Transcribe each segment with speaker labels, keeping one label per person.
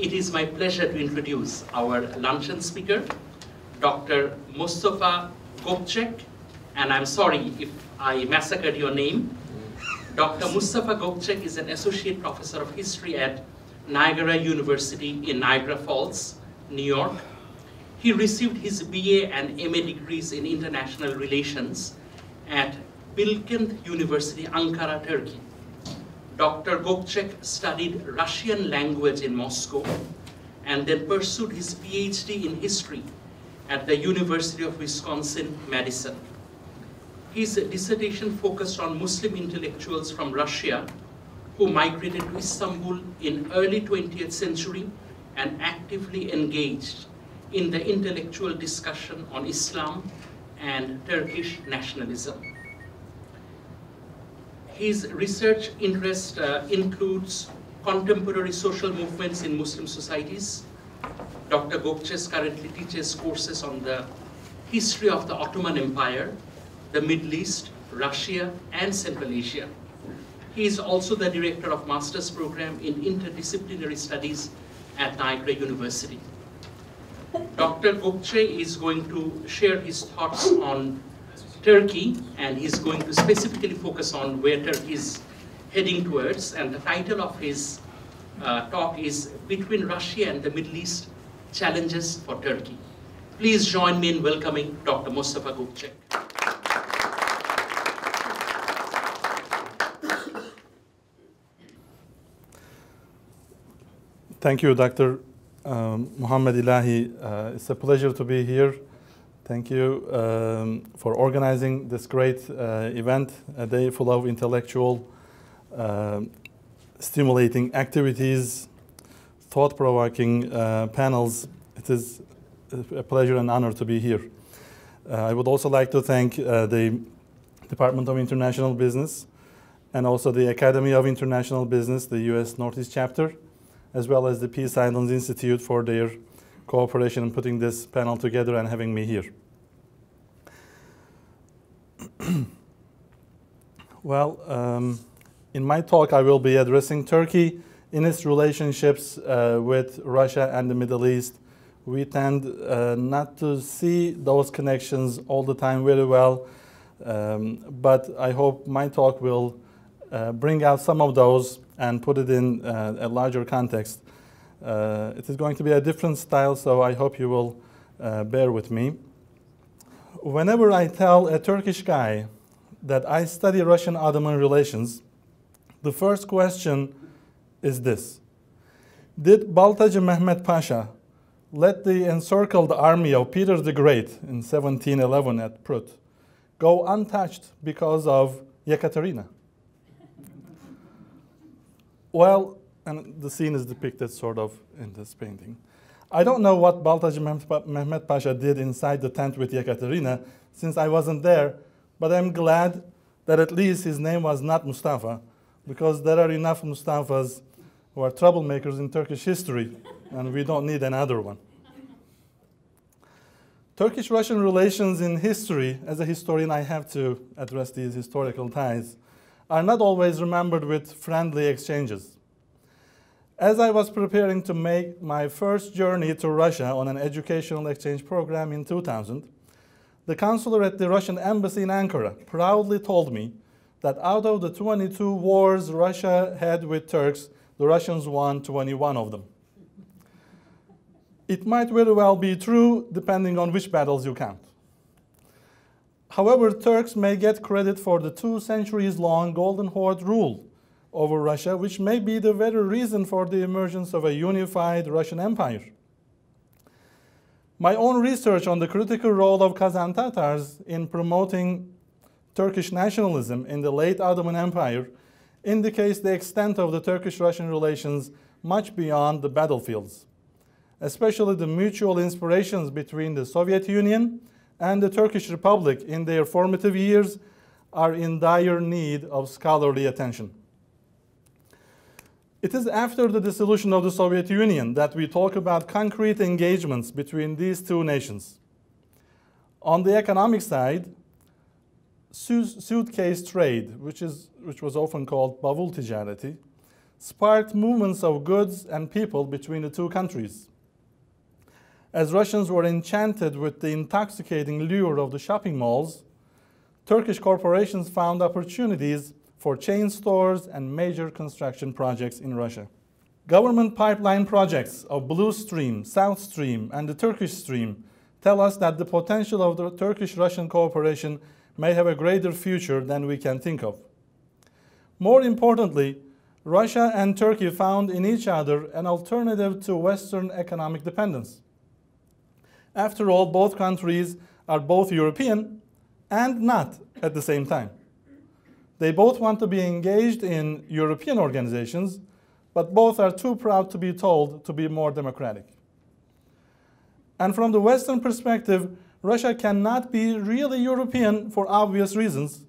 Speaker 1: It is my pleasure to introduce our luncheon speaker, Dr. Mustafa Gokcek, and I'm sorry if I massacred your name. Dr. Mustafa Gokcek is an associate professor of history at Niagara University in Niagara Falls, New York. He received his BA and MA degrees in international relations at Bilkent University, Ankara, Turkey. Dr. Gokcek studied Russian language in Moscow and then pursued his PhD in history at the University of Wisconsin-Madison. His dissertation focused on Muslim intellectuals from Russia who migrated to Istanbul in early 20th century and actively engaged in the intellectual discussion on Islam and Turkish nationalism. His research interest uh, includes contemporary social movements in Muslim societies. Dr. Gokcek currently teaches courses on the history of the Ottoman Empire, the Middle East, Russia, and Central Asia. He is also the director of master's program in interdisciplinary studies at Niagara University. Dr. Gokcek is going to share his thoughts on Turkey, and he's going to specifically focus on where Turkey is heading towards, and the title of his uh, talk is Between Russia and the Middle East, Challenges for Turkey. Please join me in welcoming Dr. Mustafa Gokcek.
Speaker 2: Thank you, Dr. Um, Muhammad Ilahi. Uh, it's a pleasure to be here. Thank you um, for organizing this great uh, event, a day full of intellectual, uh, stimulating activities, thought-provoking uh, panels. It is a pleasure and honor to be here. Uh, I would also like to thank uh, the Department of International Business and also the Academy of International Business, the U.S. Northeast chapter, as well as the Peace Islands Institute for their cooperation in putting this panel together and having me here. well, um, in my talk, I will be addressing Turkey in its relationships uh, with Russia and the Middle East. We tend uh, not to see those connections all the time very well, um, but I hope my talk will uh, bring out some of those and put it in uh, a larger context. Uh, it is going to be a different style, so I hope you will uh, bear with me. Whenever I tell a Turkish guy that I study Russian-Ottoman relations, the first question is this. Did Baltacı Mehmet Pasha let the encircled army of Peter the Great in 1711 at Prut go untouched because of Yekaterina? well, and the scene is depicted sort of in this painting. I don't know what Baltacı Mehmet Pasha did inside the tent with Yekaterina, since I wasn't there, but I'm glad that at least his name was not Mustafa, because there are enough Mustafas who are troublemakers in Turkish history, and we don't need another one. Turkish-Russian relations in history, as a historian I have to address these historical ties, are not always remembered with friendly exchanges. As I was preparing to make my first journey to Russia on an educational exchange program in 2000, the counselor at the Russian embassy in Ankara proudly told me that out of the 22 wars Russia had with Turks, the Russians won 21 of them. It might very well be true depending on which battles you count. However, Turks may get credit for the two centuries long Golden Horde rule over Russia, which may be the very reason for the emergence of a unified Russian Empire. My own research on the critical role of Kazan Tatars in promoting Turkish nationalism in the late Ottoman Empire indicates the extent of the Turkish-Russian relations much beyond the battlefields, especially the mutual inspirations between the Soviet Union and the Turkish Republic in their formative years are in dire need of scholarly attention. It is after the dissolution of the Soviet Union that we talk about concrete engagements between these two nations. On the economic side, suitcase trade, which, is, which was often called bavul sparked movements of goods and people between the two countries. As Russians were enchanted with the intoxicating lure of the shopping malls, Turkish corporations found opportunities for chain stores and major construction projects in Russia. Government pipeline projects of Blue Stream, South Stream, and the Turkish Stream tell us that the potential of the Turkish-Russian cooperation may have a greater future than we can think of. More importantly, Russia and Turkey found in each other an alternative to Western economic dependence. After all, both countries are both European and not at the same time. They both want to be engaged in European organizations, but both are too proud to be told to be more democratic. And from the Western perspective, Russia cannot be really European for obvious reasons.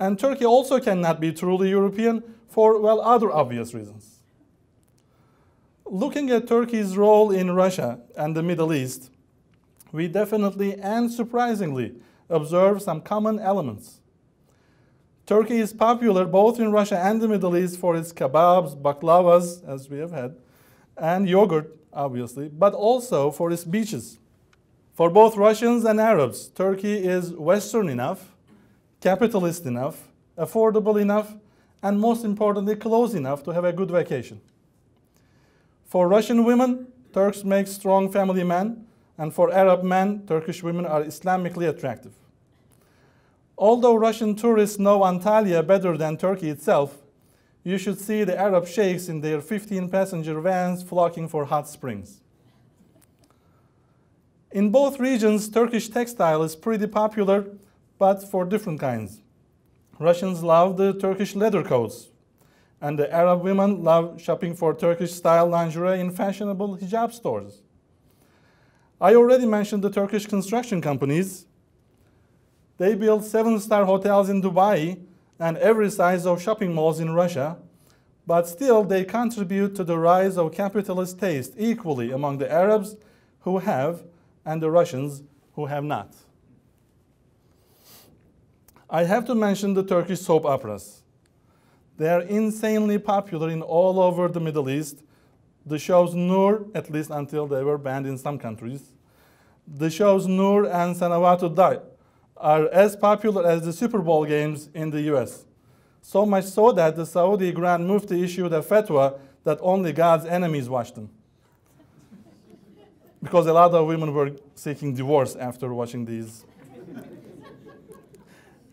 Speaker 2: And Turkey also cannot be truly European for, well, other obvious reasons. Looking at Turkey's role in Russia and the Middle East, we definitely and surprisingly observe some common elements. Turkey is popular both in Russia and the Middle East for its kebabs, baklavas, as we have had, and yogurt, obviously, but also for its beaches. For both Russians and Arabs, Turkey is Western enough, capitalist enough, affordable enough, and most importantly, close enough to have a good vacation. For Russian women, Turks make strong family men, and for Arab men, Turkish women are Islamically attractive. Although Russian tourists know Antalya better than Turkey itself, you should see the Arab sheikhs in their 15 passenger vans flocking for hot springs. In both regions, Turkish textile is pretty popular, but for different kinds. Russians love the Turkish leather coats, and the Arab women love shopping for Turkish style lingerie in fashionable hijab stores. I already mentioned the Turkish construction companies. They build seven star hotels in Dubai and every size of shopping malls in Russia, but still they contribute to the rise of capitalist taste equally among the Arabs who have and the Russians who have not. I have to mention the Turkish soap operas. They are insanely popular in all over the Middle East. The shows Noor, at least until they were banned in some countries, the shows Noor and Sanawatu Day are as popular as the Super Bowl games in the US. So much so that the Saudi Grand Mufti issued a fatwa that only God's enemies watch them. because a lot of women were seeking divorce after watching these.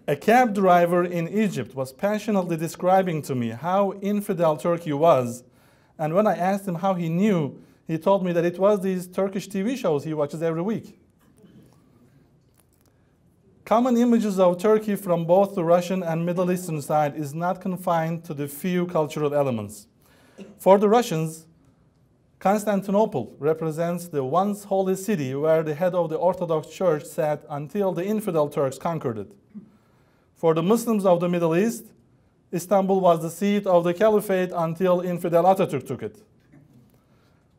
Speaker 2: a cab driver in Egypt was passionately describing to me how infidel Turkey was, and when I asked him how he knew, he told me that it was these Turkish TV shows he watches every week. Common images of Turkey from both the Russian and Middle Eastern side is not confined to the few cultural elements. For the Russians, Constantinople represents the once holy city where the head of the Orthodox Church sat until the infidel Turks conquered it. For the Muslims of the Middle East, Istanbul was the seat of the caliphate until infidel Atatürk took it.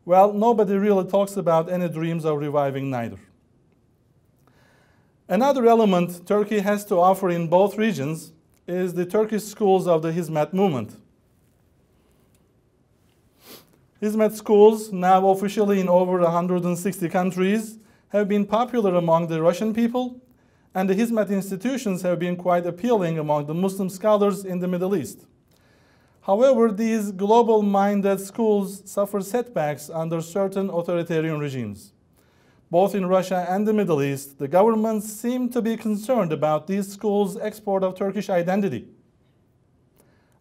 Speaker 2: Well, nobody really talks about any dreams of reviving neither. Another element Turkey has to offer in both regions is the Turkish schools of the Hizmet movement. Hizmet schools, now officially in over 160 countries, have been popular among the Russian people, and the Hizmet institutions have been quite appealing among the Muslim scholars in the Middle East. However, these global-minded schools suffer setbacks under certain authoritarian regimes both in Russia and the Middle East, the governments seem to be concerned about these schools' export of Turkish identity.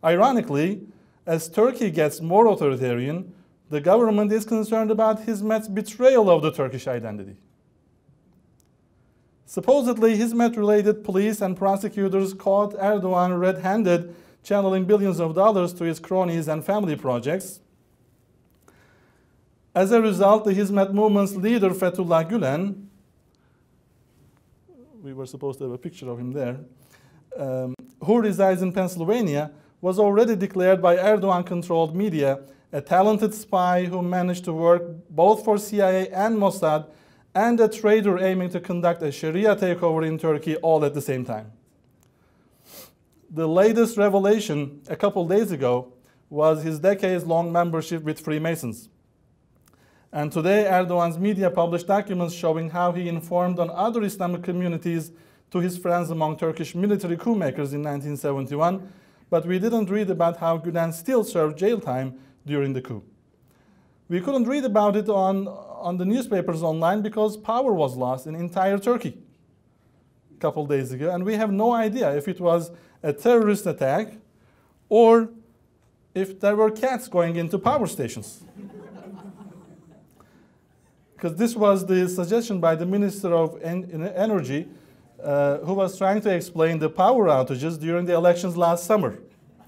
Speaker 2: Ironically, as Turkey gets more authoritarian, the government is concerned about Hizmet's betrayal of the Turkish identity. Supposedly, Hizmet-related police and prosecutors caught Erdogan red-handed channeling billions of dollars to his cronies and family projects, as a result, the Hizmet movement's leader, Fethullah Gulen, we were supposed to have a picture of him there, um, who resides in Pennsylvania, was already declared by Erdogan-controlled media a talented spy who managed to work both for CIA and Mossad and a traitor aiming to conduct a Sharia takeover in Turkey all at the same time. The latest revelation a couple days ago was his decades long membership with Freemasons. And today, Erdogan's media published documents showing how he informed on other Islamic communities to his friends among Turkish military coup makers in 1971, but we didn't read about how Gulen still served jail time during the coup. We couldn't read about it on, on the newspapers online because power was lost in entire Turkey a couple days ago, and we have no idea if it was a terrorist attack or if there were cats going into power stations. Because this was the suggestion by the Minister of en Energy, uh, who was trying to explain the power outages during the elections last summer,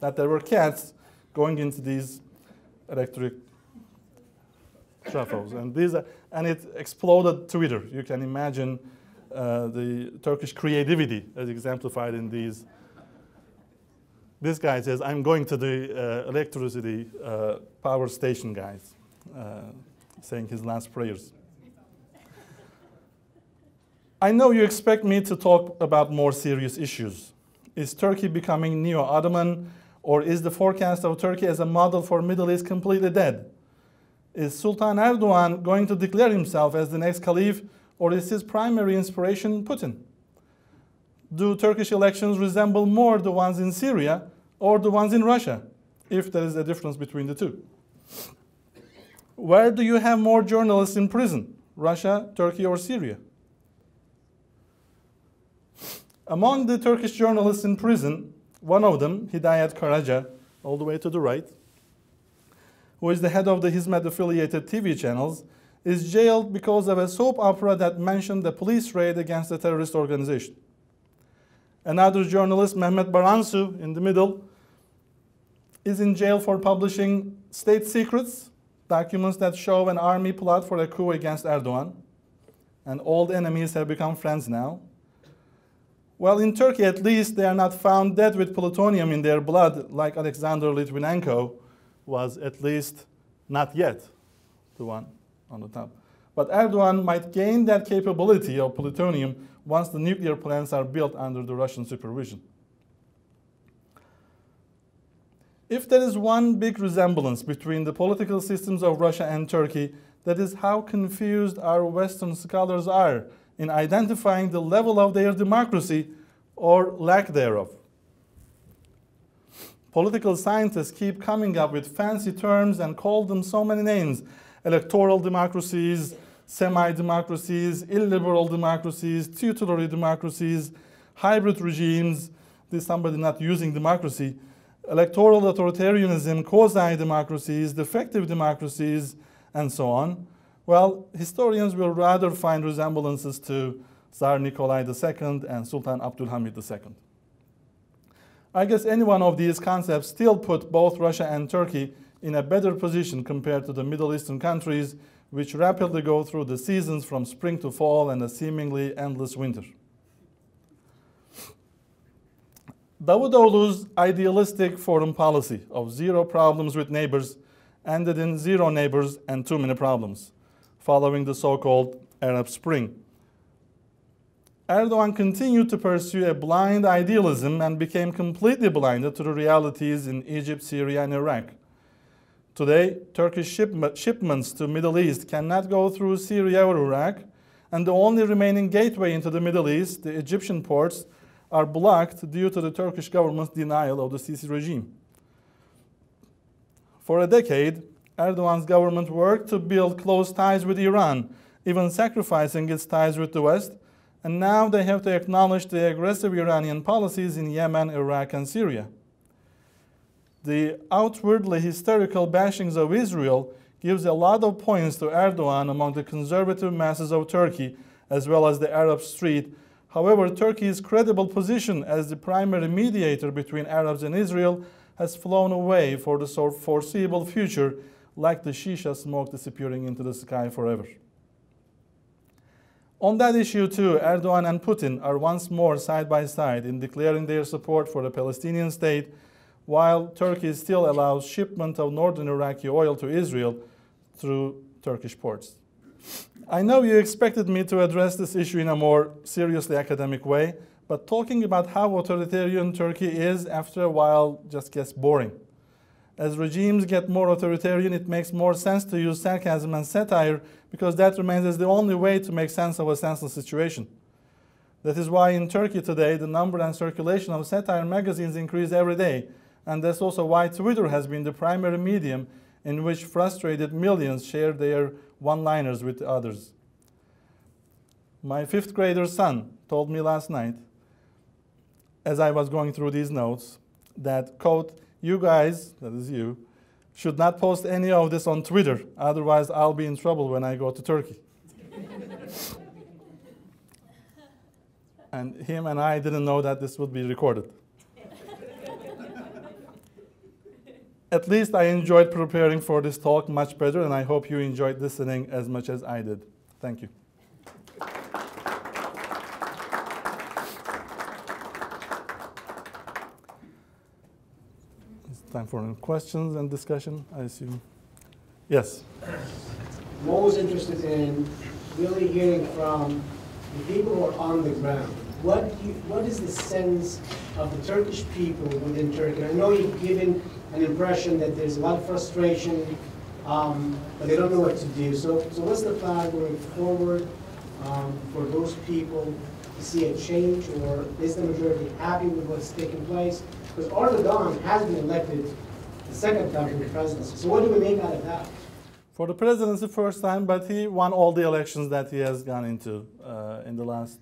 Speaker 2: that there were cats going into these electric trafos. And, these, and it exploded Twitter. You can imagine uh, the Turkish creativity as exemplified in these. This guy says, I'm going to the uh, electricity uh, power station, guys, uh, saying his last prayers. I know you expect me to talk about more serious issues. Is Turkey becoming neo Ottoman, or is the forecast of Turkey as a model for Middle East completely dead? Is Sultan Erdogan going to declare himself as the next caliph, or is his primary inspiration Putin? Do Turkish elections resemble more the ones in Syria or the ones in Russia, if there is a difference between the two? Where do you have more journalists in prison, Russia, Turkey, or Syria? Among the Turkish journalists in prison, one of them, Hidayet Karaca, all the way to the right, who is the head of the Hizmet affiliated TV channels, is jailed because of a soap opera that mentioned a police raid against a terrorist organization. Another journalist, Mehmet Baransu, in the middle, is in jail for publishing state secrets, documents that show an army plot for a coup against Erdogan. And old enemies have become friends now. Well, in Turkey, at least, they are not found dead with plutonium in their blood, like Alexander Litvinenko was at least not yet the one on the top. But Erdogan might gain that capability of plutonium once the nuclear plants are built under the Russian supervision. If there is one big resemblance between the political systems of Russia and Turkey, that is how confused our Western scholars are in identifying the level of their democracy or lack thereof. Political scientists keep coming up with fancy terms and call them so many names electoral democracies, semi democracies, illiberal democracies, tutelary democracies, hybrid regimes. This somebody not using democracy, electoral authoritarianism, quasi democracies, defective democracies, and so on. Well, historians will rather find resemblances to Tsar Nikolai II and Sultan Abdulhamid II. I guess any one of these concepts still put both Russia and Turkey in a better position compared to the Middle Eastern countries, which rapidly go through the seasons from spring to fall and a seemingly endless winter. Davutoğlu's idealistic foreign policy of zero problems with neighbors ended in zero neighbors and too many problems following the so-called Arab Spring. Erdogan continued to pursue a blind idealism and became completely blinded to the realities in Egypt, Syria, and Iraq. Today, Turkish shipments to Middle East cannot go through Syria or Iraq, and the only remaining gateway into the Middle East, the Egyptian ports, are blocked due to the Turkish government's denial of the Sisi regime. For a decade, Erdogan's government worked to build close ties with Iran, even sacrificing its ties with the West, and now they have to acknowledge the aggressive Iranian policies in Yemen, Iraq, and Syria. The outwardly hysterical bashings of Israel gives a lot of points to Erdogan among the conservative masses of Turkey, as well as the Arab street. However, Turkey's credible position as the primary mediator between Arabs and Israel has flown away for the foreseeable future like the shisha smoke disappearing into the sky forever. On that issue too, Erdogan and Putin are once more side by side in declaring their support for a Palestinian state, while Turkey still allows shipment of northern Iraqi oil to Israel through Turkish ports. I know you expected me to address this issue in a more seriously academic way, but talking about how authoritarian Turkey is after a while just gets boring. As regimes get more authoritarian, it makes more sense to use sarcasm and satire because that remains as the only way to make sense of a senseless situation. That is why in Turkey today, the number and circulation of satire magazines increase every day. And that's also why Twitter has been the primary medium in which frustrated millions share their one liners with others. My fifth grader son told me last night, as I was going through these notes, that, quote, you guys, that is you, should not post any of this on Twitter, otherwise, I'll be in trouble when I go to Turkey. and him and I didn't know that this would be recorded. At least I enjoyed preparing for this talk much better, and I hope you enjoyed listening as much as I did. Thank you. Time for questions and discussion, I assume. Yes.
Speaker 3: I'm always interested in really hearing from the people who are on the ground. What, you, what is the sense of the Turkish people within Turkey? I know you've given an impression that there's a lot of frustration, um, but they don't know what to do. So, so what's the plan going forward um, for those people to see a change, or is the majority happy with what's taking place? Because Erdogan has been elected the second time to the presidency. So what do we make out of that?
Speaker 2: For the presidency, first time, but he won all the elections that he has gone into uh, in the last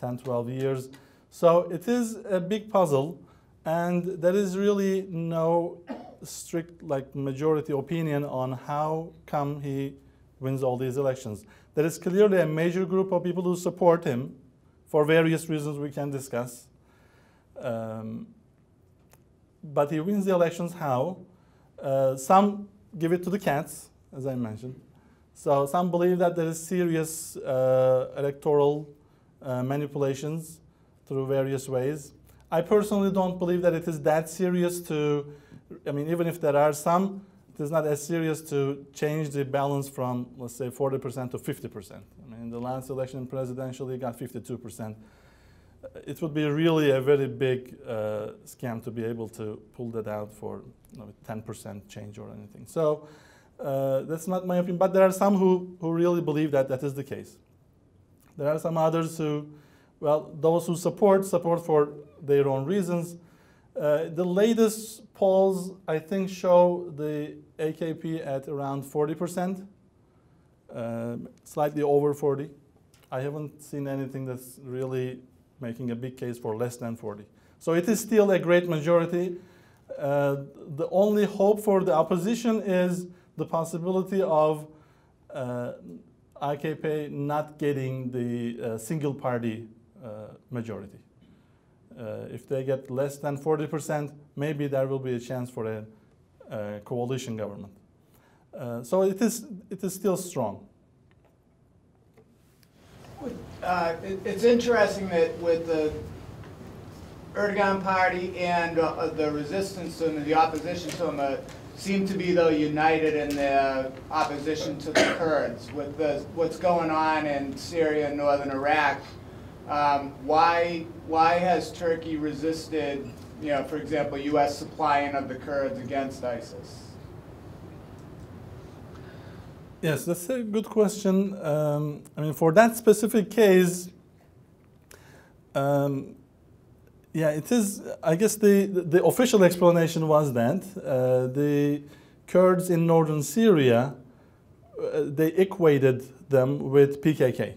Speaker 2: 10, 12 years. So it is a big puzzle, and there is really no strict like majority opinion on how come he wins all these elections. There is clearly a major group of people who support him for various reasons we can discuss. Um, but he wins the elections how? Uh, some give it to the cats, as I mentioned. So some believe that there is serious uh, electoral uh, manipulations through various ways. I personally don't believe that it is that serious to, I mean, even if there are some, it is not as serious to change the balance from, let's say, 40% to 50%. I mean, in the last election presidential, he got 52% it would be really a very big uh, scam to be able to pull that out for 10% change or anything. So uh, that's not my opinion, but there are some who, who really believe that that is the case. There are some others who, well, those who support, support for their own reasons. Uh, the latest polls, I think, show the AKP at around 40%, uh, slightly over 40. I haven't seen anything that's really making a big case for less than 40. So it is still a great majority. Uh, the only hope for the opposition is the possibility of uh, AKP not getting the uh, single party uh, majority. Uh, if they get less than 40%, maybe there will be a chance for a, a coalition government. Uh, so it is, it is still strong.
Speaker 4: Uh, it, it's interesting that with the Erdogan party and uh, the resistance and the opposition to him uh, seem to be, though, united in their opposition to the Kurds. With the, what's going on in Syria and northern Iraq, um, why, why has Turkey resisted, you know, for example, U.S. supplying of the Kurds against ISIS?
Speaker 2: Yes, that's a good question. Um, I mean, for that specific case, um, yeah, it is. I guess the, the official explanation was that uh, the Kurds in northern Syria uh, they equated them with PKK.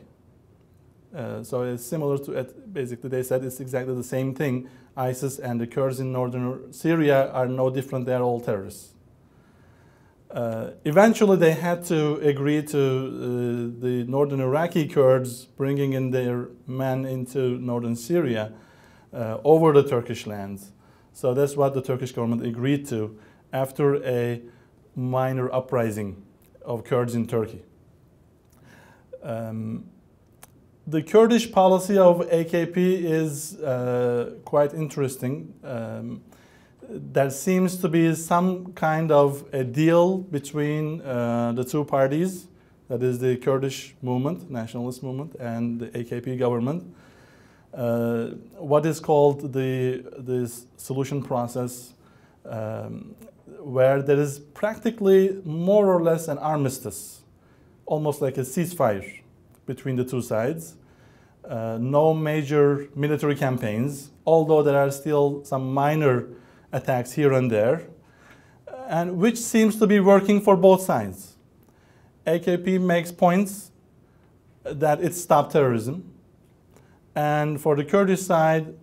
Speaker 2: Uh, so it's similar to it. Basically, they said it's exactly the same thing. ISIS and the Kurds in northern Syria are no different. They are all terrorists. Uh, eventually, they had to agree to uh, the northern Iraqi Kurds bringing in their men into northern Syria uh, over the Turkish lands. So that's what the Turkish government agreed to after a minor uprising of Kurds in Turkey. Um, the Kurdish policy of AKP is uh, quite interesting. Um, there seems to be some kind of a deal between uh, the two parties, that is the Kurdish movement, nationalist movement, and the AKP government. Uh, what is called the, the solution process. Um, where there is practically more or less an armistice, almost like a ceasefire between the two sides. Uh, no major military campaigns, although there are still some minor attacks here and there, and which seems to be working for both sides. AKP makes points that it stopped terrorism, and for the Kurdish side,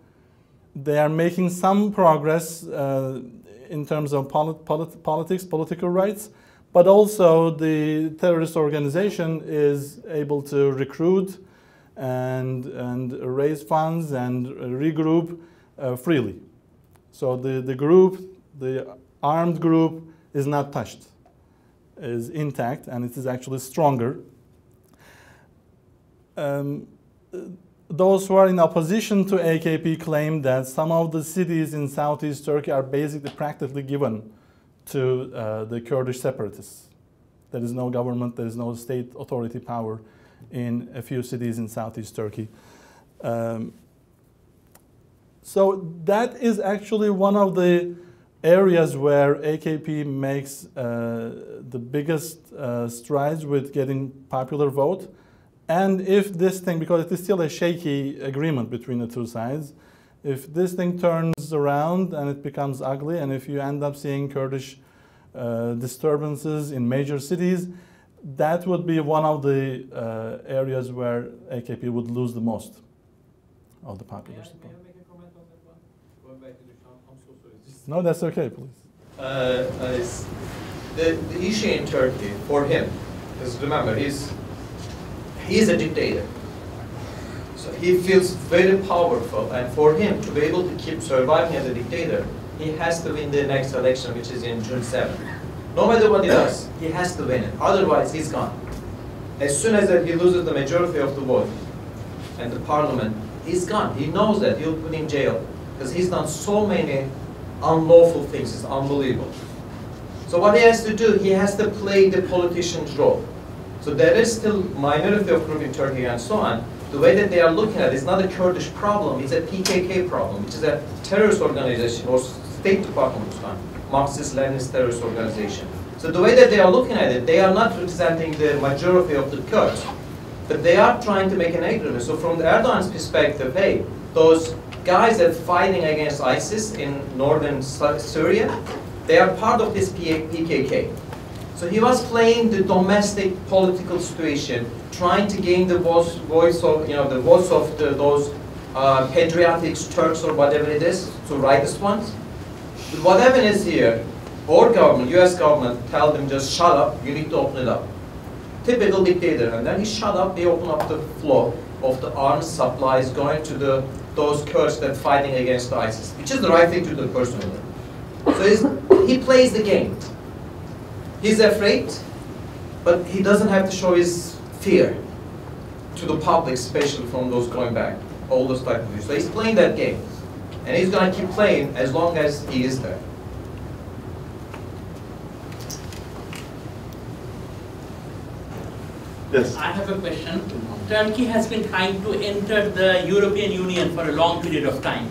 Speaker 2: they are making some progress uh, in terms of polit polit politics, political rights, but also the terrorist organization is able to recruit and, and raise funds and regroup uh, freely. So the, the group, the armed group, is not touched, is intact, and it is actually stronger. Um, those who are in opposition to AKP claim that some of the cities in southeast Turkey are basically practically given to uh, the Kurdish separatists. There is no government, there is no state authority power in a few cities in southeast Turkey. Um, so that is actually one of the areas where AKP makes uh, the biggest uh, strides with getting popular vote. And if this thing, because it is still a shaky agreement between the two sides, if this thing turns around and it becomes ugly, and if you end up seeing Kurdish uh, disturbances in major cities, that would be one of the uh, areas where AKP would lose the most of the popular support.
Speaker 5: may I make a comment on that one? Going back to the, I'm, I'm so sorry. This-
Speaker 2: No, that's okay, please.
Speaker 5: Uh, uh, the, the issue in Turkey for him, because remember, he's, he's a dictator. So he feels very powerful, and for him to be able to keep surviving as a dictator, he has to win the next election, which is in June 7th. No matter what he does, he has to win it. Otherwise, he's gone. As soon as he loses the majority of the vote and the parliament, he's gone. He knows that. He'll put in jail because he's done so many unlawful things. It's unbelievable. So what he has to do, he has to play the politician's role. So there is still minority of group in Turkey and so on. The way that they are looking at it is not a Kurdish problem, it's a PKK problem, which is a terrorist organization or State Department one, Marxist-Leninist terrorist organization. So the way that they are looking at it, they are not representing the majority of the Kurds, but they are trying to make an agreement. So from Erdogan's perspective, hey, those guys that are fighting against ISIS in northern Syria, they are part of this PKK. So he was playing the domestic political situation, trying to gain the voice, voice of, you know, the voice of the, those uh, patriotic Turks or whatever it is, so rightist ones. But what happened is here, our government, US government, tell them just shut up, you need to open it up. Typical dictator, and then he shut up, they open up the flow of the arms supplies going to the those Kurds that fighting against ISIS, which is the right thing to do personally. So he's, he plays the game. He's afraid, but he doesn't have to show his fear to the public, especially from those going back, all those type of things. So he's playing that game, and he's going to keep playing as long as he is there.
Speaker 2: Yes.
Speaker 1: I have a question. Turkey has been trying to enter the European Union for a long period of time.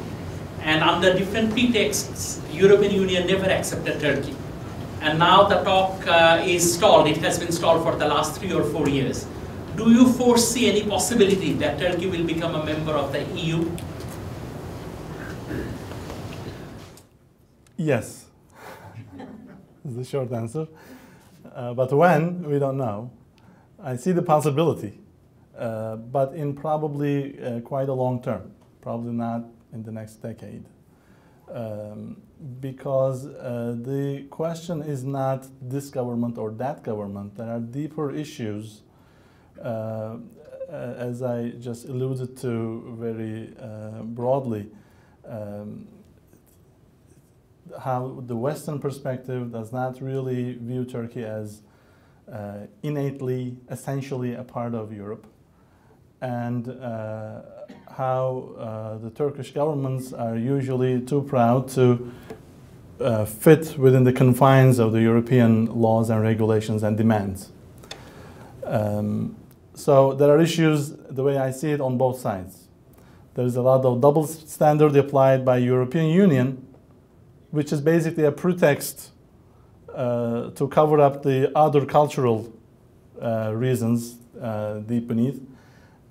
Speaker 1: And under different pretexts, European Union never accepted Turkey. And now the talk uh, is stalled. It has been stalled for the last three or four years. Do you foresee any possibility that Turkey will become a member of the EU?
Speaker 2: Yes. is the short answer. Uh, but when, we don't know. I see the possibility, but in probably uh, quite a long term, probably not in the next decade. Um, because uh, the question is not this government or that government. There are deeper issues, uh, as I just alluded to very uh, broadly. Um, how the Western perspective does not really view Turkey as uh, innately, essentially a part of Europe, and uh, how uh, the Turkish governments are usually too proud to uh, fit within the confines of the European laws and regulations and demands. Um, so there are issues, the way I see it, on both sides. There's a lot of double standard applied by European Union, which is basically a pretext uh, to cover up the other cultural uh, reasons uh, deep beneath.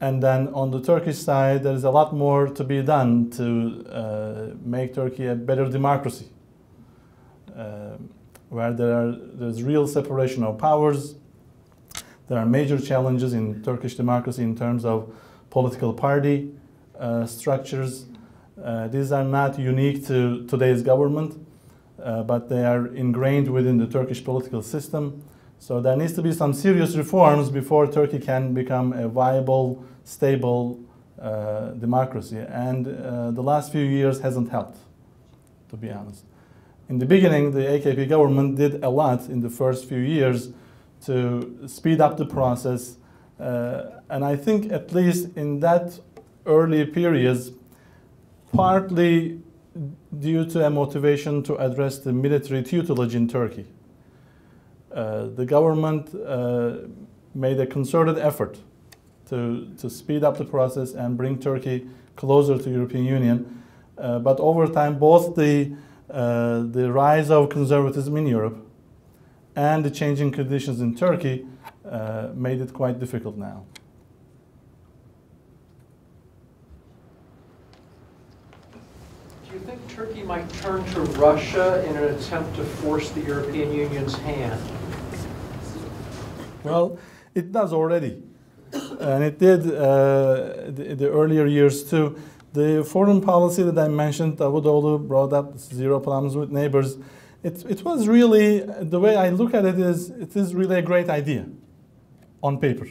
Speaker 2: And then on the Turkish side, there is a lot more to be done to uh, make Turkey a better democracy, uh, where there are, there's real separation of powers. There are major challenges in Turkish democracy in terms of political party uh, structures. Uh, these are not unique to today's government, uh, but they are ingrained within the Turkish political system. So there needs to be some serious reforms before Turkey can become a viable, stable uh, democracy. And uh, the last few years hasn't helped, to be honest. In the beginning, the AKP government did a lot in the first few years to speed up the process. Uh, and I think at least in that early periods, partly due to a motivation to address the military tutelage in Turkey. Uh, the government uh, made a concerted effort to, to speed up the process and bring Turkey closer to European Union. Uh, but over time, both the, uh, the rise of conservatism in Europe and the changing conditions in Turkey uh, made it quite difficult now.
Speaker 6: Do you think Turkey might turn to Russia in an attempt to force the European Union's hand?
Speaker 2: Well, it does already. And it did uh, the, the, earlier years too. The foreign policy that I mentioned, Davutoğlu brought up zero problems with neighbors. It, it was really, the way I look at it is, it is really a great idea on paper.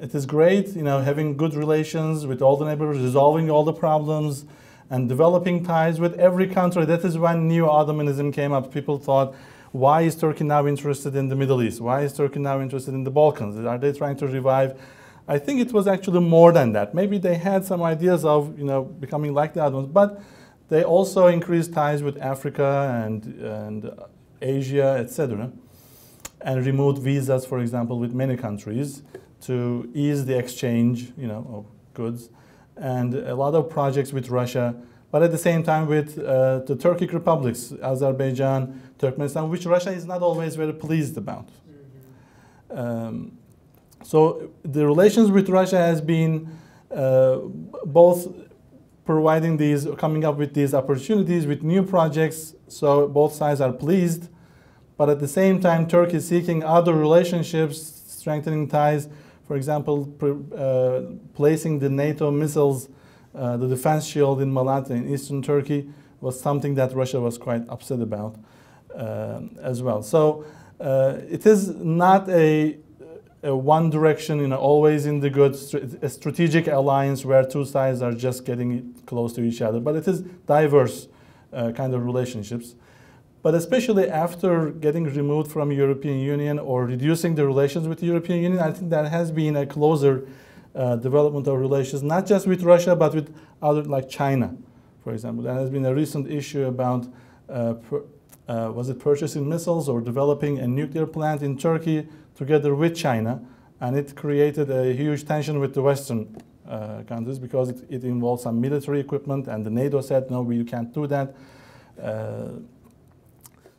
Speaker 2: It is great, you know, having good relations with all the neighbors, resolving all the problems, and developing ties with every country. That is when new Ottomanism came up. People thought, why is Turkey now interested in the Middle East? Why is Turkey now interested in the Balkans? Are they trying to revive? I think it was actually more than that. Maybe they had some ideas of, you know, becoming like the Ottomans, but they also increased ties with Africa and, and Asia, etc., and removed visas, for example, with many countries to ease the exchange, you know, of goods, and a lot of projects with Russia but at the same time with uh, the Turkic republics, Azerbaijan, Turkmenistan, which Russia is not always very pleased about. Um, so the relations with Russia has been uh, both providing these, coming up with these opportunities with new projects, so both sides are pleased. But at the same time, Turkey is seeking other relationships, strengthening ties. For example, uh, placing the NATO missiles uh, the defense shield in Malatya in eastern Turkey was something that Russia was quite upset about uh, as well. So uh, it is not a, a, one direction, you know, always in the good, a strategic alliance where two sides are just getting close to each other, but it is diverse uh, kind of relationships. But especially after getting removed from European Union or reducing the relations with the European Union, I think there has been a closer uh, development of relations, not just with Russia, but with other, like China, for example. There has been a recent issue about, uh, per, uh, was it purchasing missiles or developing a nuclear plant in Turkey together with China, and it created a huge tension with the Western uh, countries because it, it involved some military equipment, and the NATO said, no, we can't do that. Uh,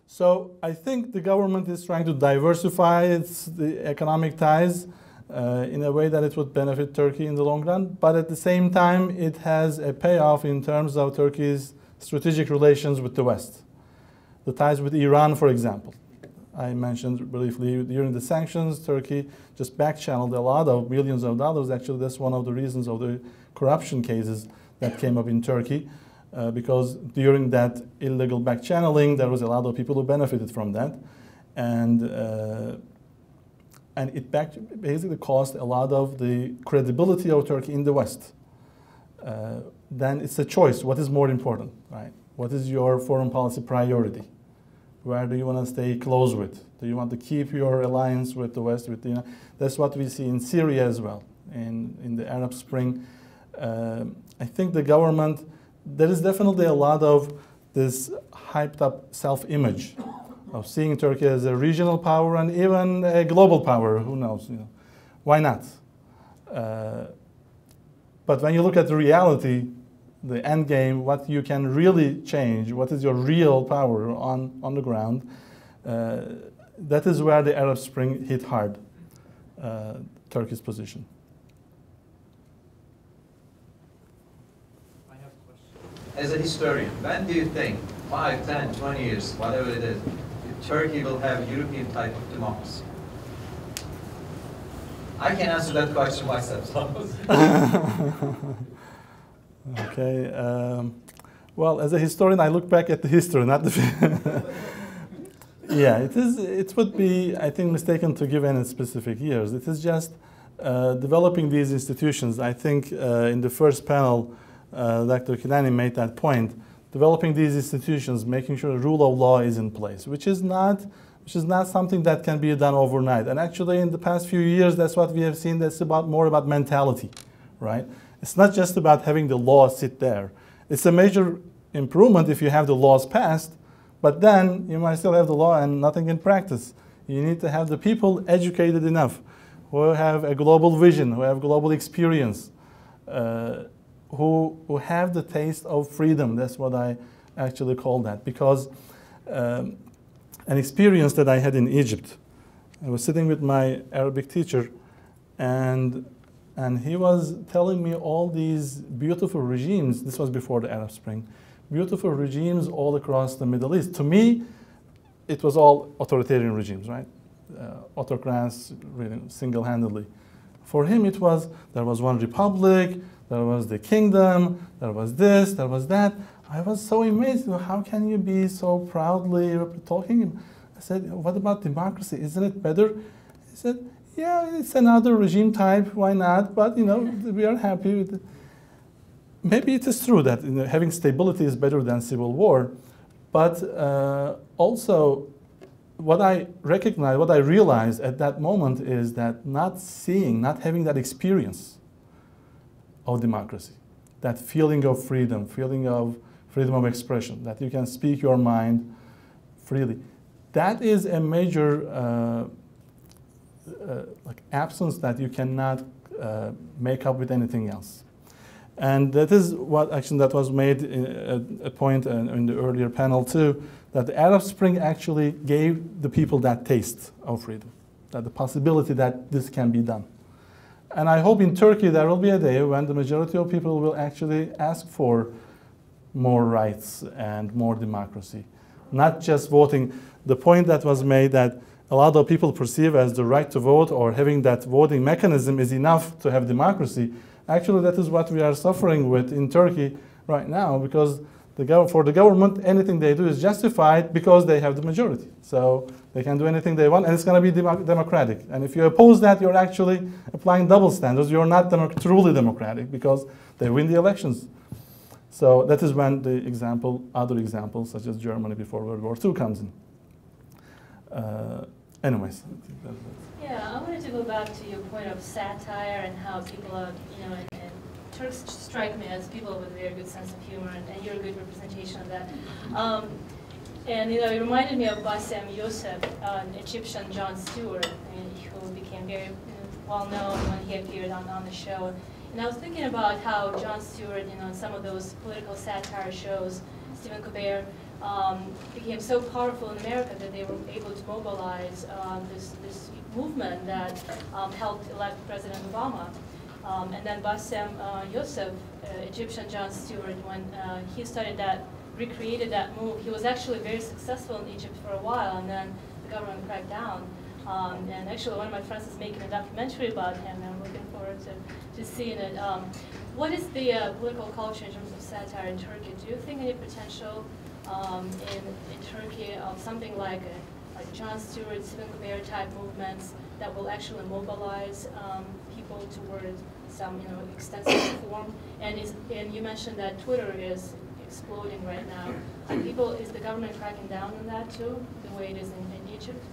Speaker 2: so I think the government is trying to diversify its economic ties uh, in a way that it would benefit Turkey in the long run. But at the same time, it has a payoff in terms of Turkey's strategic relations with the West. The ties with Iran, for example. I mentioned briefly during the sanctions, Turkey just back-channeled a lot of millions of dollars. Actually, that's one of the reasons of the corruption cases that came up in Turkey. Uh, because during that illegal back-channeling, there was a lot of people who benefited from that. And uh, and it basically cost a lot of the credibility of Turkey in the West. Uh, then it's a choice. What is more important, right? What is your foreign policy priority? Where do you want to stay close with? Do you want to keep your alliance with the West? With the, you know, that's what we see in Syria as well, in, in the Arab Spring. Uh, I think the government, there is definitely a lot of this hyped up self-image of seeing Turkey as a regional power and even a global power. Who knows? You know, why not? Uh, but when you look at the reality, the end game, what you can really change, what is your real power on, on the ground, uh, that is where the Arab Spring hit hard, uh, Turkey's position.
Speaker 6: I have a question.
Speaker 5: As a historian, when do you think, 5, 10, 20 years, whatever it is, Turkey will have European type of democracy? I can answer that question myself.
Speaker 2: Okay. Um, well, as a historian, I look back at the history, not the. yeah, it is. It would be, I think, mistaken to give any specific years. It is just uh, developing these institutions. I think uh, in the first panel, uh, Dr. Kilani made that point. Developing these institutions, making sure the rule of law is in place, which is not, which is not something that can be done overnight. And actually, in the past few years, that's what we have seen. That's about more about mentality, right? It's not just about having the law sit there. It's a major improvement if you have the laws passed, but then you might still have the law and nothing in practice. You need to have the people educated enough, who have a global vision, who have global experience, uh, who, who have the taste of freedom. That's what I actually call that. Because um, an experience that I had in Egypt, I was sitting with my Arabic teacher, and and he was telling me all these beautiful regimes. This was before the Arab Spring. Beautiful regimes all across the Middle East. To me, it was all authoritarian regimes, right? Uh, autocrats, really single-handedly. For him, it was there was one republic, there was the kingdom, there was this, there was that. I was so amazed. How can you be so proudly talking? I said, "What about democracy? Isn't it better?" He said, yeah, it's another regime type, why not? But, you know, we are happy with it. Maybe it is true that you know, having stability is better than civil war, but uh, also what I recognize, what I realized at that moment is that not seeing, not having that experience of democracy, that feeling of freedom, feeling of freedom of expression, that you can speak your mind freely, that is a major uh, uh, like absence that you cannot uh, make up with anything else. And that is what actually that was made at a point in the earlier panel too, that the Arab Spring actually gave the people that taste of freedom, that the possibility that this can be done. And I hope in Turkey there will be a day when the majority of people will actually ask for more rights and more democracy, not just voting. The point that was made that a lot of people perceive as the right to vote or having that voting mechanism is enough to have democracy. Actually, that is what we are suffering with in Turkey right now because the for the government, anything they do is justified because they have the majority. So they can do anything they want and it's going to be dem democratic. And if you oppose that, you're actually applying double standards. You're not truly democratic because they win the elections. So that is when the example, other examples such as Germany before World War II comes in. Uh, anyways.
Speaker 7: Yeah, I wanted to go back to your point of satire and how people are, you know, Turks strike me as people with a very good sense of humor, and, and you're a good representation of that. Um, and you know, it reminded me of Bassem Youssef, uh, an Egyptian Jon Stewart, who became very well known when he appeared on, on the show. And I was thinking about how Jon Stewart, you know, some of those political satire shows, Stephen Colbert, um, became so powerful in America that they were able to mobilize um, this, this movement that um, helped elect President Obama. Um, and then Bassem uh, Youssef, uh, Egyptian Jon Stewart, when uh, he started that, recreated that move, he was actually very successful in Egypt for a while, and then the government cracked down. Um, and actually, one of my friends is making a documentary about him, and I'm looking forward to, to seeing it. Um, what is the uh, political culture in terms of satire in Turkey? Do you think any potential um, in, in Turkey of something like a, like Jon Stewart, Stephen Colbert type movements that will actually mobilize um, people toward some you know extensive form. And is and you mentioned that Twitter is exploding right now. Are people is the government cracking down on that too, the way it is in, in Egypt?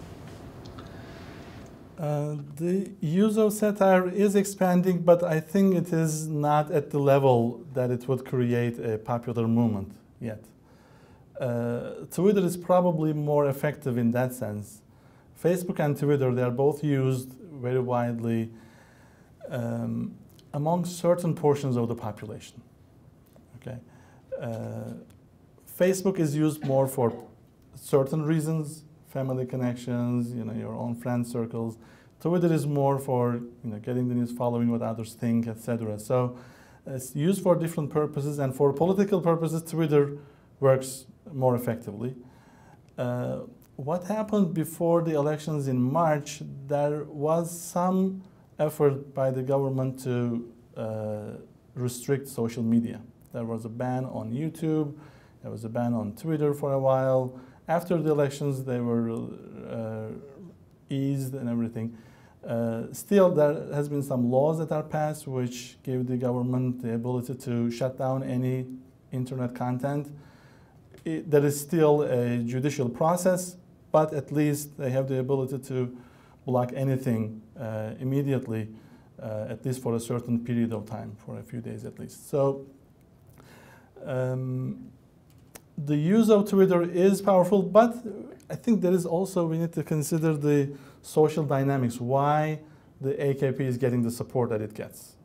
Speaker 2: Uh, the use of satire is expanding, but I think it is not at the level that it would create a popular movement yet. Uh, Twitter is probably more effective in that sense. Facebook and Twitter, they are both used very widely um, among certain portions of the population. Okay, uh, Facebook is used more for certain reasons. family connections, you know, your own friend circles. Twitter is more for you know getting the news, following what others think, etc. So it's used for different purposes, and for political purposes, Twitter works more effectively. Uh, what happened before the elections in March? There was some effort by the government to uh, restrict social media. There was a ban on YouTube. There was a ban on Twitter for a while. After the elections, they were uh, eased and everything. Uh, still, there has been some laws that are passed which give the government the ability to shut down any internet content. It, there is still a judicial process, but at least they have the ability to block anything immediately, uh, at least for a certain period of time, for a few days at least. So um, the use of Twitter is powerful, but I think there is also, we need to consider the social dynamics, why the AKP is getting the support that it gets.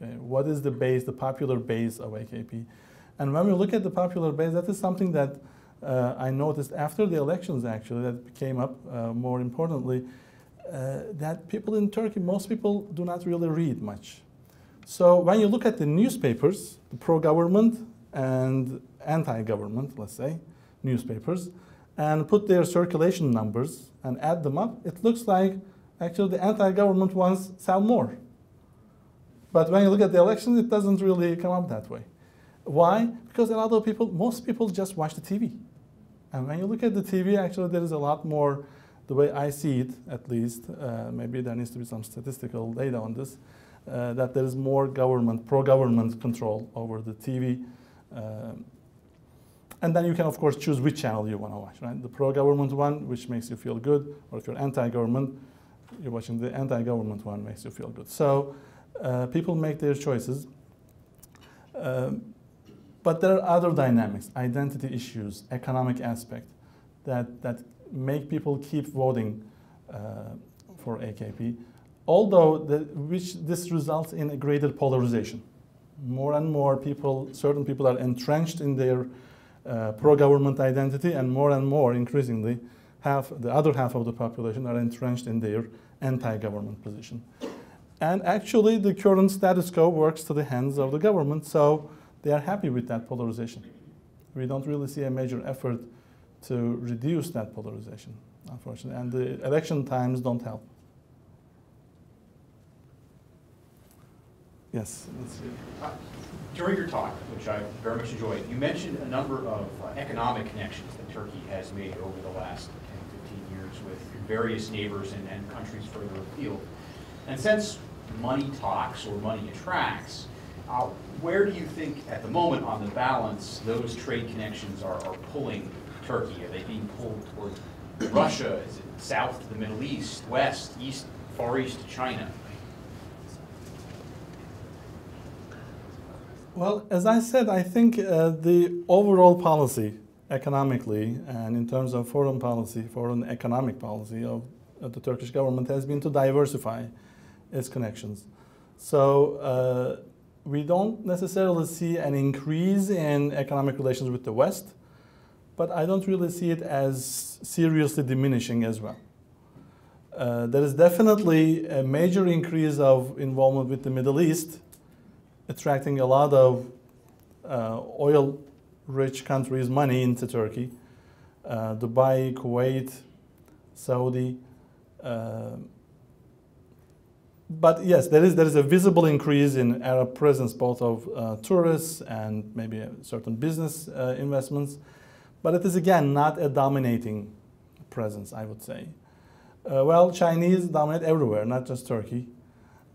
Speaker 2: Okay? What is the base, the popular base of AKP? And when we look at the popular base, that is something that uh, I noticed after the elections, actually, that came up uh, more importantly, uh, that people in Turkey, most people do not really read much. So when you look at the newspapers, the pro-government and anti-government, let's say, newspapers, and put their circulation numbers and add them up, it looks like actually the anti-government ones sell more. But when you look at the elections, it doesn't really come up that way. Why? Because a lot of people, most people just watch the TV. And when you look at the TV, actually there is a lot more, the way I see it at least, uh, maybe there needs to be some statistical data on this, uh, that there is more government, pro-government control over the TV. Uh, and then you can, of course, choose which channel you want to watch, right? The pro-government one, which makes you feel good, or if you're anti-government, you're watching the anti-government one, makes you feel good. So uh, people make their choices. Um, but there are other dynamics, identity issues, economic aspect, that, that make people keep voting uh, for AKP, although the, which this results in a greater polarization. More and more people, certain people are entrenched in their uh, pro-government identity, and more and more, increasingly, half the other half of the population are entrenched in their anti-government position. And actually, the current status quo works to the hands of the government, so they are happy with that polarization. We don't really see a major effort to reduce that polarization, unfortunately, and the election times don't help. Yes.
Speaker 8: Uh, during your talk, which I very much enjoyed, you mentioned a number of uh, economic connections that Turkey has made over the last 10, 15 years with various neighbors and, and countries further afield. And since money talks or money attracts, uh, where do you think, at the moment, on the balance, those trade connections are, are pulling Turkey? Are they being pulled toward Russia? Is it south to the Middle East, west, east, far east to China?
Speaker 2: Well, as I said, I think uh, the overall policy economically and in terms of foreign policy, foreign economic policy of, of the Turkish government has been to diversify its connections. So uh, we don't necessarily see an increase in economic relations with the West, but I don't really see it as seriously diminishing as well. Uh, there is definitely a major increase of involvement with the Middle East, attracting a lot of uh, oil-rich countries' money into Turkey. Uh, Dubai, Kuwait, Saudi. Uh, but yes, there is, there is a visible increase in Arab presence, both of uh, tourists and maybe certain business uh, investments. But it is again not a dominating presence, I would say. Uh, well, Chinese dominate everywhere, not just Turkey.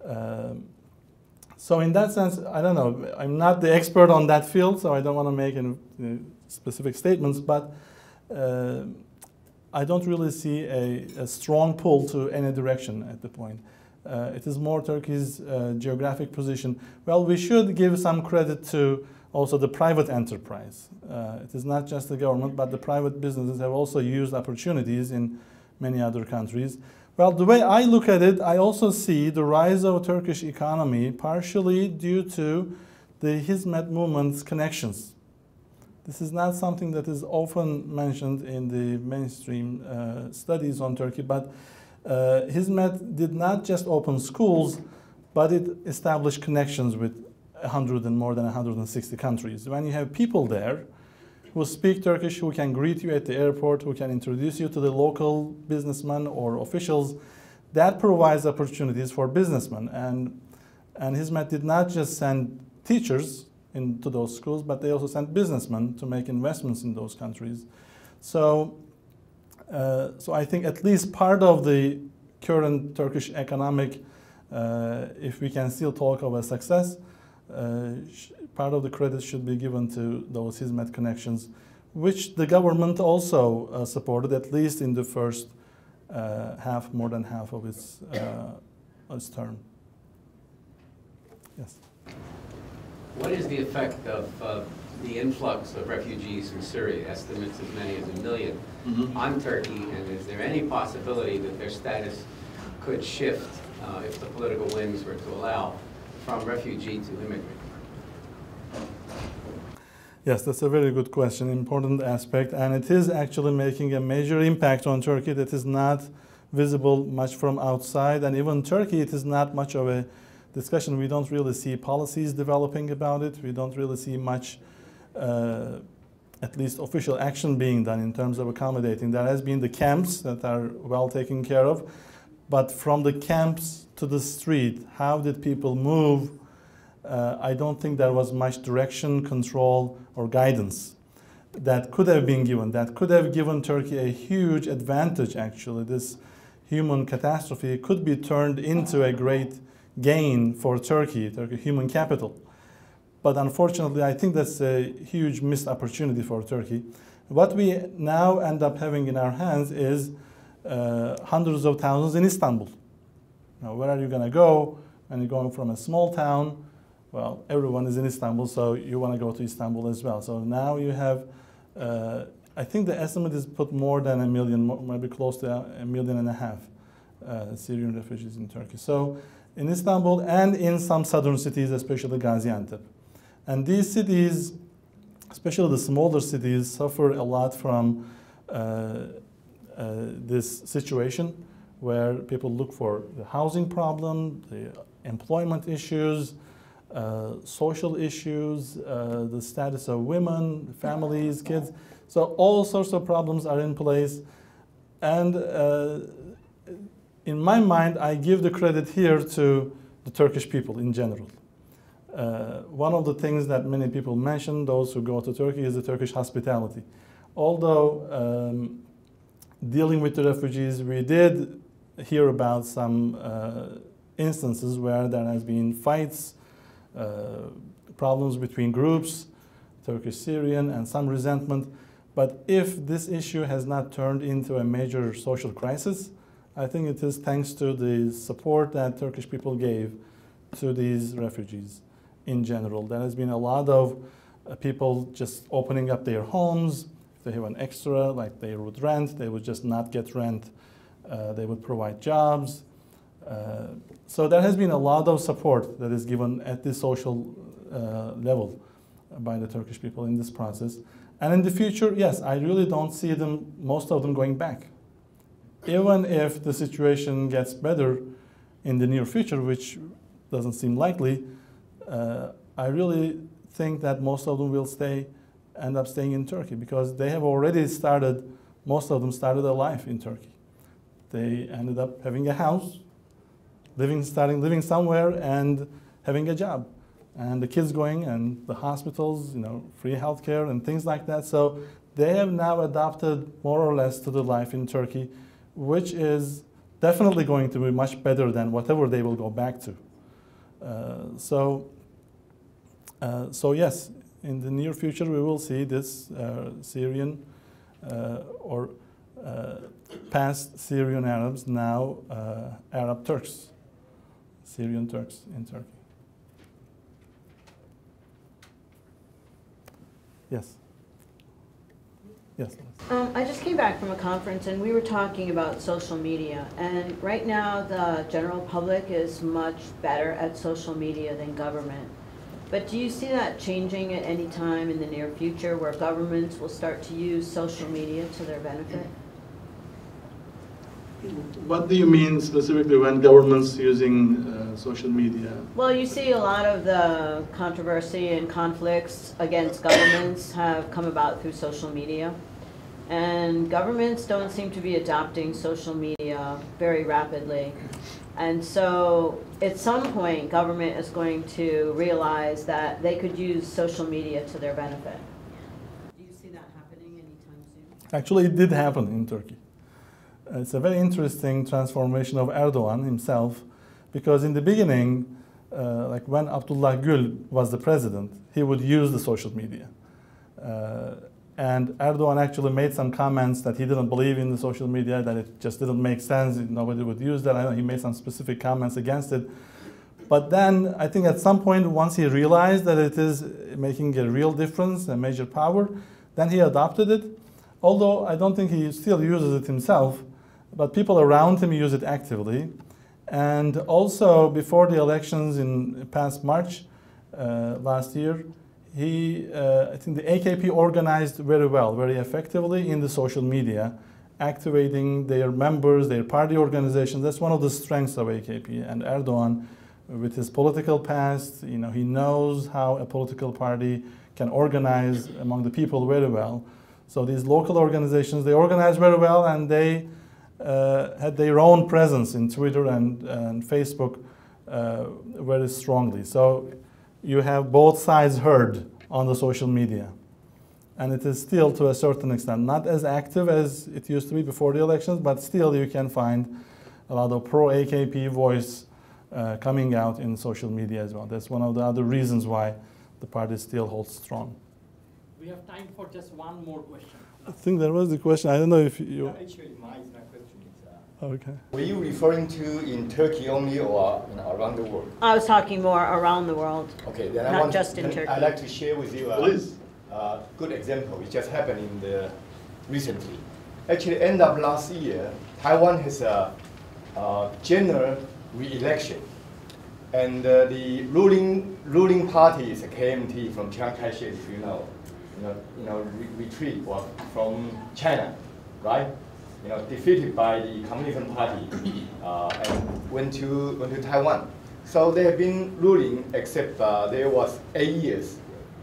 Speaker 2: Um, so in that sense, I don't know. I'm not the expert on that field, so I don't want to make any uh, specific statements. But uh, I don't really see a, a, strong pull to any direction at the point. Uh, it is more Turkey's uh, geographic position. Well, we should give some credit to also the private enterprise. Uh, it is not just the government, but the private businesses have also used opportunities in many other countries. Well, the way I look at it, I also see the rise of Turkish economy partially due to the Hizmet movement's connections This is not something that is often mentioned in the mainstream uh, studies on Turkey, but uh, Hizmet did not just open schools, but it established connections with 100 and more than 160 countries. When you have people there who speak Turkish, who can greet you at the airport, who can introduce you to the local businessmen or officials, that provides opportunities for businessmen. And, and Hizmet did not just send teachers into those schools, but they also sent businessmen to make investments in those countries. So, uh, so I think at least part of the current Turkish economic, uh, if we can still talk of a success, part of the credit should be given to those Hizmet connections, which the government also uh, supported, at least in the first uh, half, more than half of its, uh, its term. Yes.
Speaker 9: What is the effect of uh, the influx of refugees from Syria, estimates as many as a 1000000
Speaker 1: Mhm.
Speaker 9: on Turkey? And is there any possibility that their status could shift, uh, if the political winds were to allow, from refugee to immigrant?
Speaker 2: Yes, that's a very good question, important aspect, and it is actually making a major impact on Turkey that is not visible much from outside, and even Turkey, it is not much of a discussion. We don't really see policies developing about it. We don't really see much, uh, at least official action being done in terms of accommodating. There has been the camps that are well taken care of, but from the camps to the street, how did people move? uh, I don't think there was much direction, control, or guidance that could have been given, that could have given Turkey a huge advantage, actually. This human catastrophe could be turned into a great gain for Turkey, Turkey human capital. But unfortunately, I think that's a huge missed opportunity for Turkey. What we now end up having in our hands is uh, hundreds of thousands in Istanbul. Now, where are you going to go when you're going from a small town well, everyone is in Istanbul, so you want to go to Istanbul as well. So now you have, uh, I think the estimate is put more than a million, maybe close to a million and a half uh, Syrian refugees in Turkey. So in Istanbul and in some southern cities, especially Gaziantep. And these cities, especially the smaller cities, suffer a lot from uh, this situation where people look for the housing problem, the employment issues, uh, social issues, uh, the status of women, families, kids. So all sorts of problems are in place. And uh, in my mind, I give the credit here to the Turkish people in general. Uh, one of the things that many people mention, those who go to Turkey, is the Turkish hospitality. Although um, dealing with the refugees, we did hear about some uh, instances where there has been fights, uh, problems between groups, Turkish Syrian, and some resentment. But if this issue has not turned into a major social crisis, I think it is thanks to the support that Turkish people gave to these refugees in general. There has been a lot of uh, people just opening up their homes. They have an extra, like they would rent, they would just not get rent. Uh, they would provide jobs. Uh, so there has been a lot of support that is given at the social uh, level by the Turkish people in this process. And in the future, yes, I really don't see them, most of them going back. Even if the situation gets better in the near future, which doesn't seem likely, uh, I really think that most of them will stay, end up staying in Turkey because they have already started, most of them started a life in Turkey. They ended up having a house, living, starting living somewhere and having a job. And the kids going and the hospitals, you know, free healthcare and things like that. So they have now adapted more or less to the life in Turkey, which is definitely going to be much better than whatever they will go back to. Uh, so, uh, so yes, in the near future we will see this uh, Syrian uh, or uh, past Syrian Arabs, now Arab Turks. Syrian Turks in Turkey. Yes. Yes.
Speaker 10: Um, I just came back from a conference and we were talking about social media. And right now, the general public is much better at social media than government. But do you see that changing at any time in the near future where governments will start to use social media to their benefit?
Speaker 2: What do you mean specifically when governments using uh, social media?
Speaker 10: Well, you see a lot of the controversy and conflicts against governments have come about through social media. And governments don't seem to be adopting social media very rapidly. And so at some point, government is going to realize that they could use social media to their benefit. Do you see that happening anytime soon?
Speaker 2: Actually, it did happen in Turkey. It's a very interesting transformation of Erdogan himself, because in the beginning, uh, like when Abdullah Gül was the president, he would use the social media. Uh, and Erdogan actually made some comments that he didn't believe in the social media, that it just didn't make sense, nobody would use that. I know he made some specific comments against it. But then I think at some point, once he realized that it is making a real difference, a major power, then he adopted it. Although I don't think he still uses it himself, but people around him use it actively. And also, before the elections in past March uh, last year, he, uh, I think the AKP organized very well, very effectively in the social media, activating their members, their party organizations. That's one of the strengths of AKP. And Erdogan, with his political past, you know, he knows how a political party can organize among the people very well. So these local organizations, they organize very well and they uh, had their own presence in Twitter and, and Facebook uh, very strongly. So you have both sides heard on the social media. And it is still, to a certain extent, not as active as it used to be before the elections, but still you can find a lot of pro AKP voice uh, coming out in social media as well. That's one of the other reasons why the party still holds strong.
Speaker 1: We have time for just one more question.
Speaker 2: I think that was the question. I don't know if you.
Speaker 11: Actually, my, my question is, uh,
Speaker 2: Okay.
Speaker 11: were you referring to in Turkey only or you know, around the world?
Speaker 10: I was talking more around the world.
Speaker 11: Okay, then I
Speaker 10: Not
Speaker 11: want,
Speaker 10: just in
Speaker 11: then
Speaker 10: Turkey.
Speaker 11: I'd like to share with you a a good example. It just happened in the recently. Actually, end of last year, Taiwan has a, a general re-election, and uh, the ruling ruling party is a KMT from Chiang Kai-shek, if you know, you know, you know, re- retreat was from China, right? You know, defeated by the Communist Party uh, and went to went to Taiwan. So they have been ruling, except uh, there was eight years,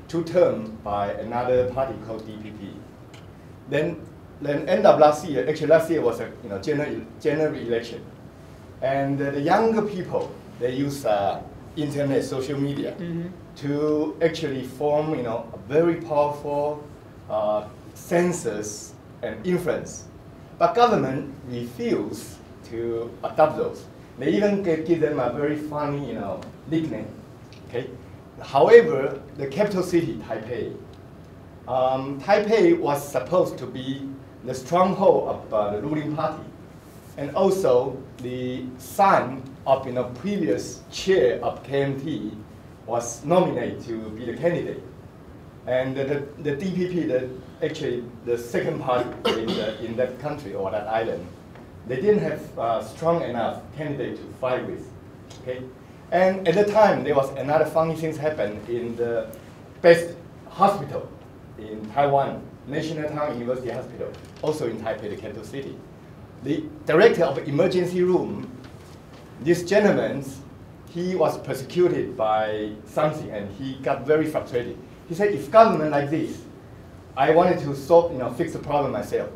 Speaker 11: two term by another party called DPP. Then, then end of last year, actually last year was a you know general general election, and uh, the younger people they use uh, internet, social media to actually form you know a very powerful uh, census and influence. But government refused to adopt those. They even gi- give them a very funny you know nickname. Okay. However, the capital city Taipei um, Taipei was supposed to be the stronghold of uh, the ruling party, and also the son of you know previous chair of KMT was nominated to be the candidate, and the, the, the DPP, the actually the second part in, the, in that country or that island, they didn't have uh, strong enough candidate to fight with, okay, and at the time there was another funny things happened in the best hospital in Taiwan, National Taiwan University Hospital, also in Taipei, the capital city. The director of emergency room, this gentleman, he was persecuted by something and he got very frustrated. He said, if government like this, I wanted to solve, you know, fix the problem myself.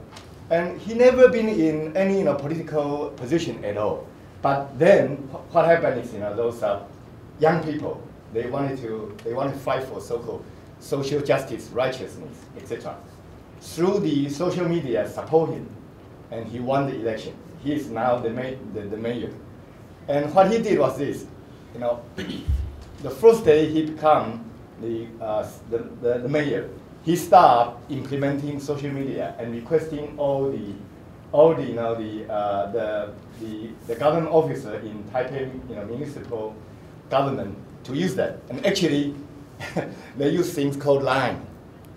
Speaker 11: And he never been in any, you know, political position at all. But then what happened is, you know, those uh, young people, they wanted to, they want to fight for so-called social justice, righteousness, etc. Through the social media, support him, and he won the election. He is now the, ma- the, the mayor. And what he did was this, you know, the first day he became the, uh, the, the, the mayor, he started implementing social media and requesting all the, all the, you know, the, uh, the, the, the government officer in Taipei, you know, municipal government to use that. And actually, they use things called Line.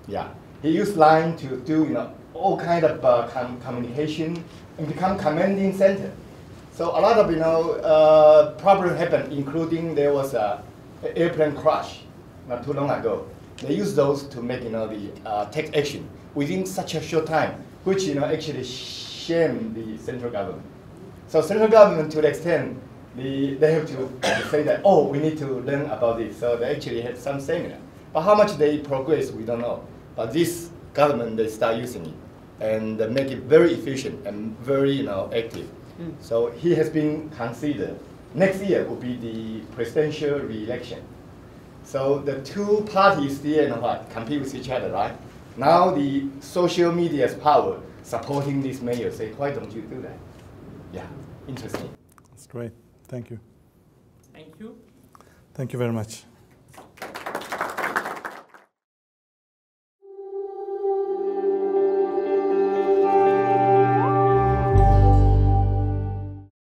Speaker 11: Yeah, he used Line to do, you know, all kind of uh, com- communication and become commanding center. So a lot of you know uh, problem happened, including there was a airplane crash not too long ago. They use those to make you know the uh, take action within such a short time, which you know actually shame the central government. So central government to the extent the, they have to say that oh we need to learn about this. So they actually had some seminar. But how much they progress we don't know. But this government they start using it and make it very efficient and very you know active. So he has been considered. Next year will be the presidential re-election. So the two parties still you know what compete with each other, right? Now the social media's power supporting this mayor say, why don't you do that? Yeah, interesting.
Speaker 2: That's great. Thank you.
Speaker 1: Thank you.
Speaker 2: Thank you very much.